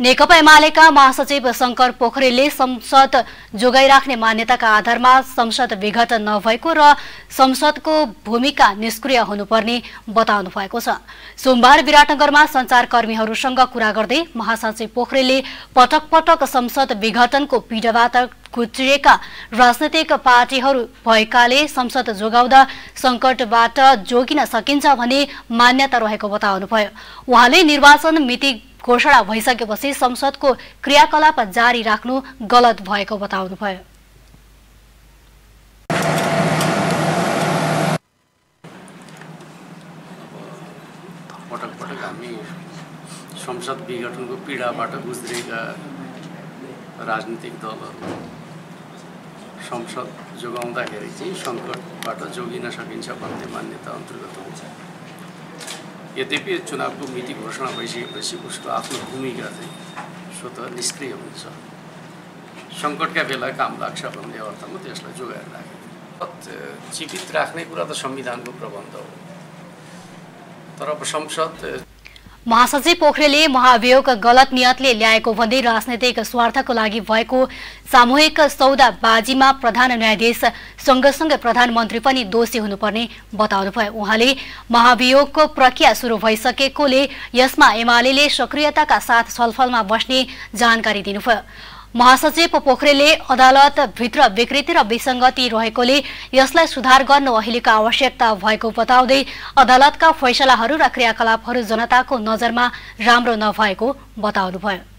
नेकपा एमालेका महासचिव शङ्कर पोखरेलले संसद जोगाइराख्ने मान्यताका आधारमा संसद विघट नभएको र संसदको भूमिका निष्क्रिय हुनुपर्ने बताउनु भएको छ। सोमबार विराटनगरमा संचारकर्मीहरूसँग कुरा गर्दै महासचिव पोखरेलले पटक पटक संसद विघटनको पीडाबाट खुच्रिएका राजनैतिक पार्टीहरू भएकाले संसद जोगाउँदा सङ्कटबाट जोगिन सकिन्छ भने मान्यता रहेको बताउनुभयो। उहाँले निर्वाचन मिति घोषणा भइसकेपछि संसदको क्रियाकलाप जारी राख्नु गलत भएको बताउनुभयो। पटक पटक हामी संसद विघटनको पीडाबाट गुज्रेका राजनीतिक दलहरू संसद जोगाउँदाखेरि चाहिँ सङ्कटबाट जोगिन सकिन्छ भन्ने मान्यता अन्तर्गत हुन्छ। यद्यपि चुनावको मिति घोषणा भइसकेपछि उसको आफ्नो भूमिका चाहिँ स्वत निष्क्रिय हुन्छ। सङ्कटका बेला काम लाग्छ भन्ने अर्थमा त्यसलाई जोगाएर राखेको जीवित राख्ने कुरा त संविधानको प्रबन्ध हो। तर अब संसद महासचिव पोखरेलले महाभियोग गलत नियतले ल्याएको भन्दै राजनैतिक स्वार्थको लागि भएको सामूहिक सौदाबाजीमा प्रधान न्यायाधीश सँगसँगै प्रधानमन्त्री पनि दोषी हुनुपर्ने बताउनुभयो। उहाँले महाभियोगको प्रक्रिया सुरु भइसकेकोले यसमा एमाले सक्रियताका साथ छलफलमा बस्ने जानकारी दिनुभयो। महासचिव पोखरेलले अदालतभित्र विकृति र विसङ्गति रहेकोले यसलाई सुधार गर्नु अहिलेको आवश्यकता भएको बताउँदै अदालतका फैसलाहरू र क्रियाकलापहरू जनताको नजरमा राम्रो नभएको बताउनुभयो।